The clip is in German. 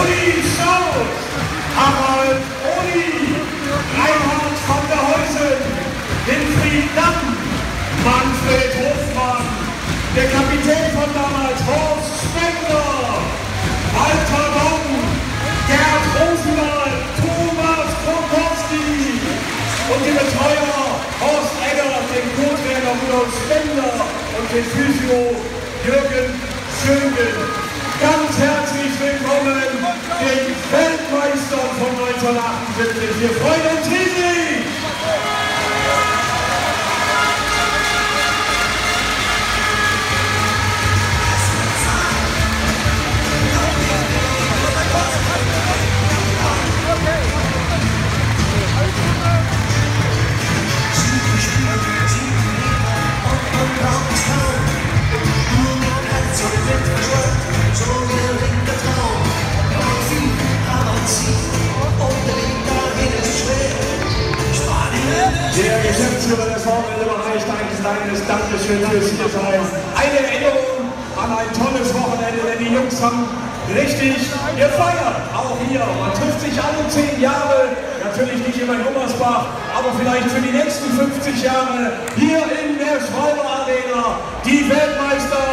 Uli Schaus, Harald Uli, Reinhard van der Heusen, Winfried Damm, Manfred Hofmann, der Kapitän Betreuer Horst Eggert, den Co-Trainer Rudolf Spender und den Physio Jürgen Schöngen. Ganz herzlich willkommen den Weltmeistern von 1978. Wir freuen uns Der Geschäftsführer des VfL überreicht ein kleines Dankeschön fürs Hiersein. Eine Erinnerung an ein tolles Wochenende, denn die Jungs haben richtig gefeiert. Auch hier. Man trifft sich alle zehn Jahre, natürlich nicht immer in Gummersbach, aber vielleicht für die nächsten 50 Jahre hier in der Schwalbe Arena. Die Weltmeister 1980.